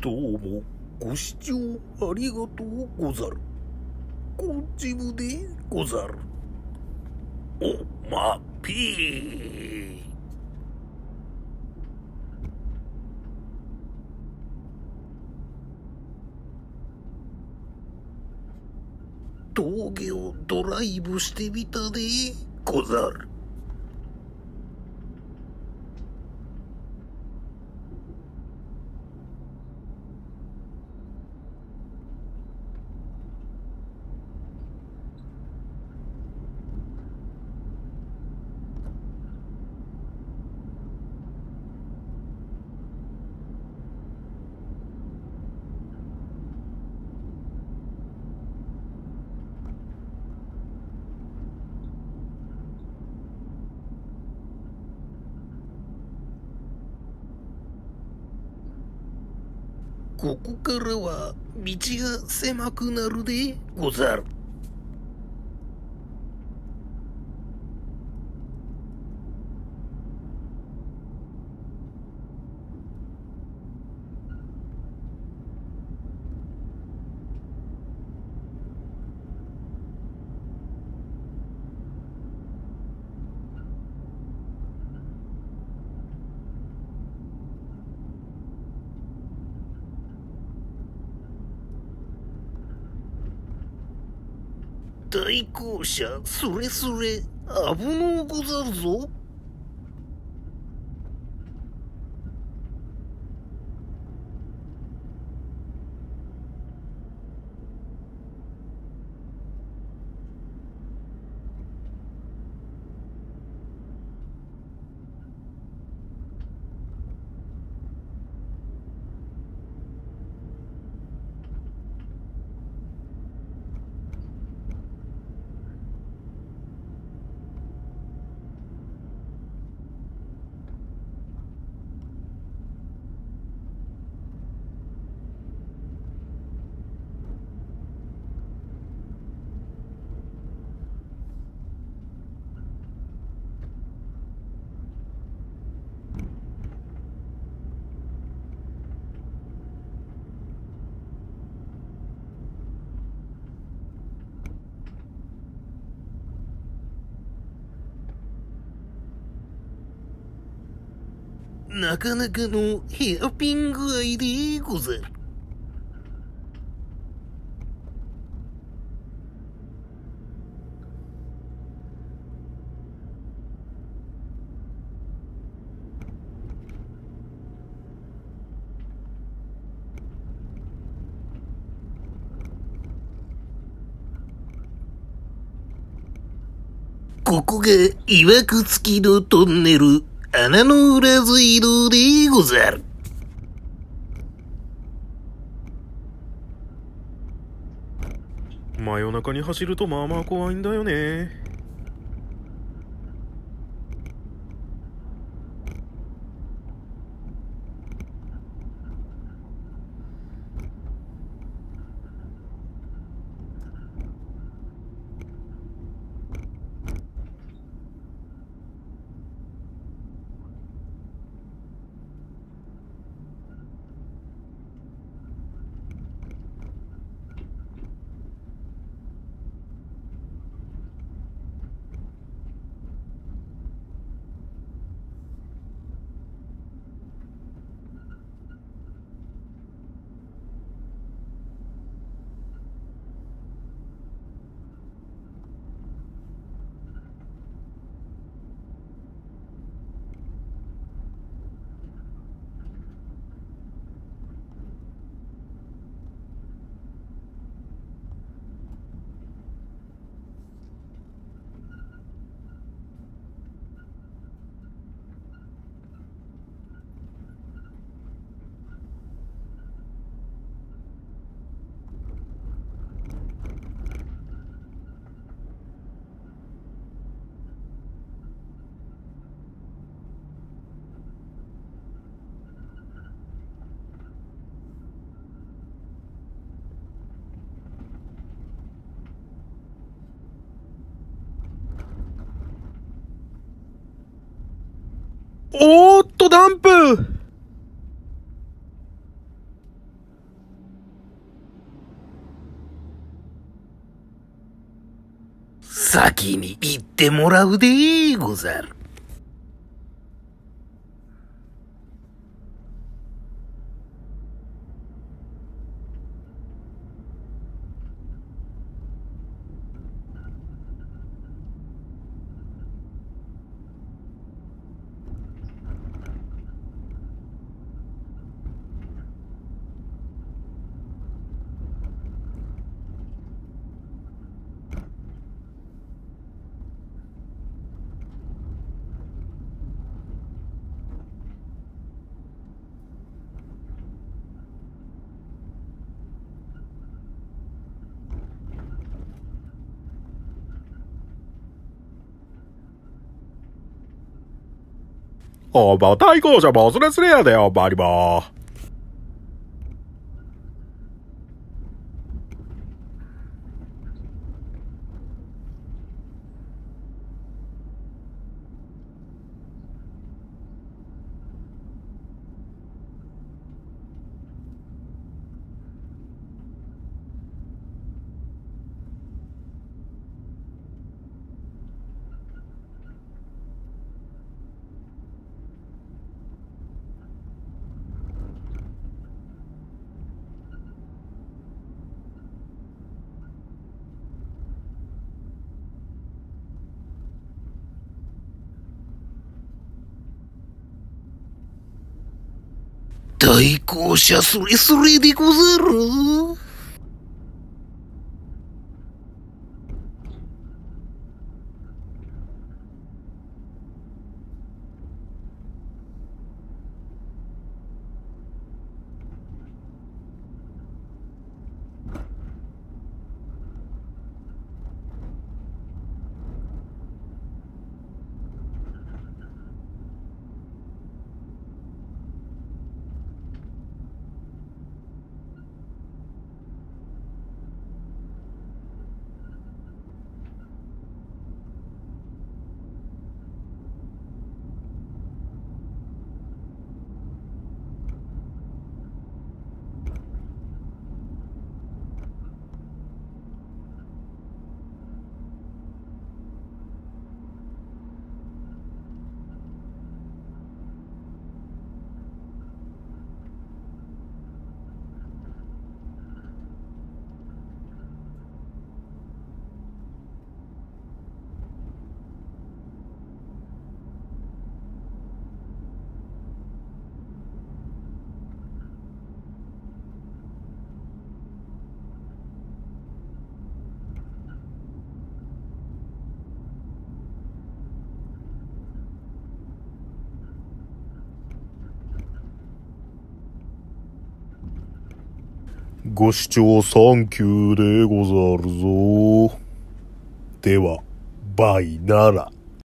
どうもご視聴ありがとうござる。こちぶでござる。おまぴー。峠をドライブしてみたでござる。ここからは道が狭くなるでござる。対向車それそれ危のうござるぞ。なかなかのヘアピン具合でござる。ここが曰く付きのトンネル穴の裏水道でござる。真夜中に走るとまあまあ怖いんだよね。おーっと、ダンプ先に行ってもらうでござる。おば対抗者ボスレスレアだよ、バリバー。対向車スリスリでござる。ご視聴サンキューでござるぞ。では、バイなら。